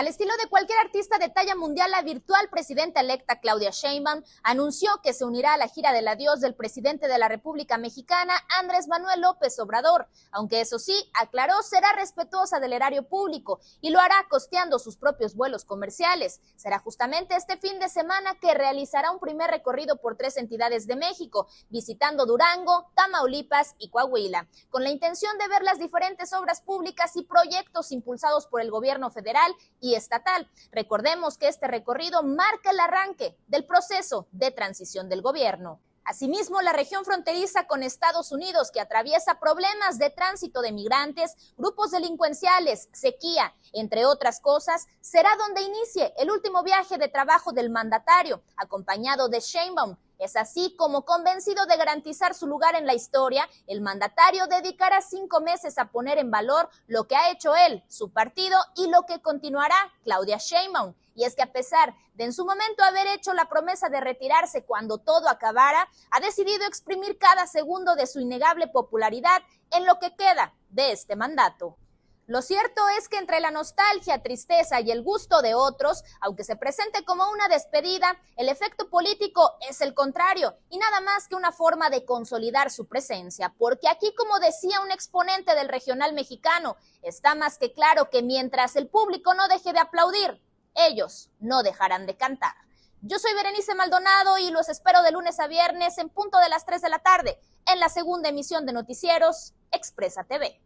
Al estilo de cualquier artista de talla mundial, la virtual presidenta electa Claudia Sheinbaum anunció que se unirá a la gira del adiós del presidente de la República Mexicana, Andrés Manuel López Obrador, aunque eso sí, aclaró, será respetuosa del erario público y lo hará costeando sus propios vuelos comerciales. Será justamente este fin de semana que realizará un primer recorrido por tres entidades de México, visitando Durango, Tamaulipas y Coahuila, con la intención de ver las diferentes obras públicas y proyectos impulsados por el gobierno federal y estatal. Recordemos que este recorrido marca el arranque del proceso de transición del gobierno. Asimismo, la región fronteriza con Estados Unidos, que atraviesa problemas de tránsito de migrantes, grupos delincuenciales, sequía, entre otras cosas, será donde inicie el último viaje de trabajo del mandatario, acompañado de Sheinbaum, es así como, convencido de garantizar su lugar en la historia, el mandatario dedicará cinco meses a poner en valor lo que ha hecho él, su partido y lo que continuará Claudia Sheinbaum. Y es que a pesar de en su momento haber hecho la promesa de retirarse cuando todo acabara, ha decidido exprimir cada segundo de su innegable popularidad en lo que queda de este mandato. Lo cierto es que entre la nostalgia, tristeza y el gusto de otros, aunque se presente como una despedida, el efecto político es el contrario y nada más que una forma de consolidar su presencia, porque aquí, como decía un exponente del regional mexicano, está más que claro que mientras el público no deje de aplaudir, ellos no dejarán de cantar. Yo soy Berenice Maldonado y los espero de lunes a viernes en punto de las 3 de la tarde en la segunda emisión de Noticieros Expresa TV.